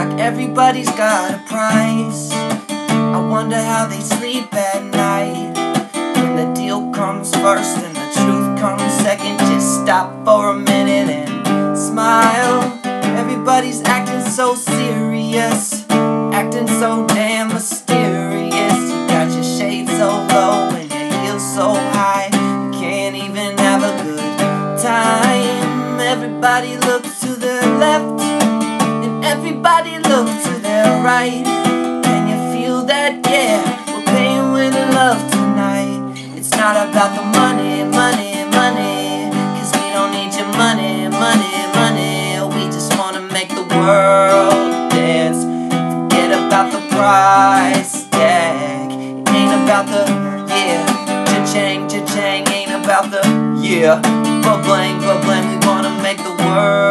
like everybody's got a price. I wonder how they sleep at night. When the deal comes first and the truth comes second, just stop for a minute and smile. Everybody's acting so serious, acting so damn mysterious. You got your shades so low and your heels so high, you can't even have a good time. Everybody looks to the left, everybody looks to their right. Can you feel that? Yeah, we're paying with love tonight. It's not about the money, money, money, cause we don't need your money, money, money. We just wanna make the world dance. Forget about the price tag. It ain't about the, yeah, cha-chang, cha-chang, ain't about the, yeah, bubbling, bubbling. We wanna make the world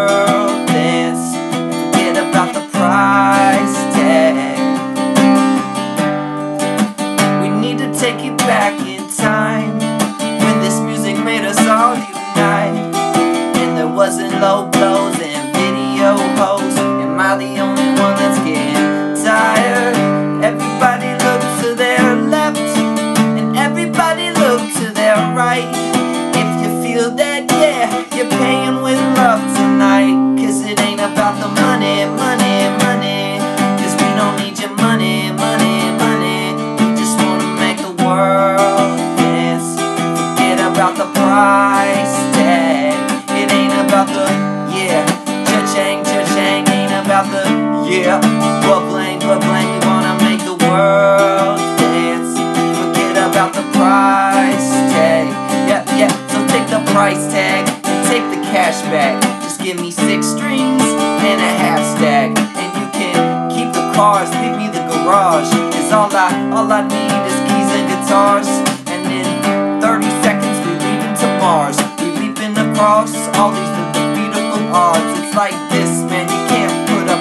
yeah, bubbling, bubbling. We wanna make the world dance. Forget about the price tag. Yeah, yeah, so take the price tag and take the cash back. Just give me six strings and a half stack. And you can keep the cars, leave me the garage. Cause all I, all I need is keys and guitars.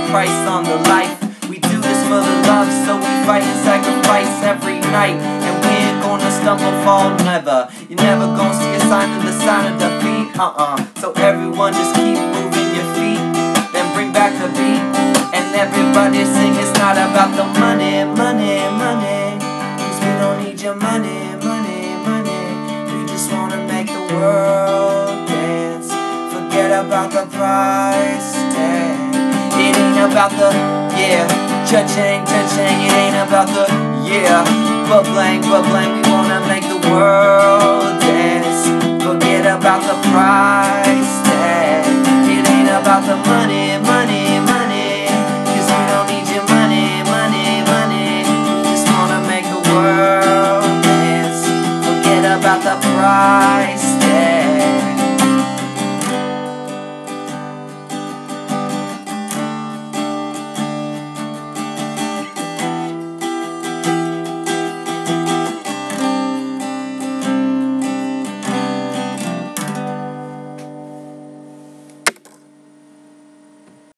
Price on the life. We do this for the love, so we fight and sacrifice every night. And we ain't gonna stumble, fall, never. You're never gonna see a sign of the sign of defeat, uh-uh. So everyone just keep moving your feet, then bring back the beat. And everybody sing, it's not about the money, money, money. Cause we don't need your money, money, money. We just wanna make the world dance. Forget about the ain't about the yeah. Cha-ching, cha-ching, it ain't about the yeah. Bubbling, bubbling, we wanna make the world dance. Forget about the price tag. It ain't about the money, money, money. Cause we don't need your money, money, money. We just wanna make the world dance. Forget about the price.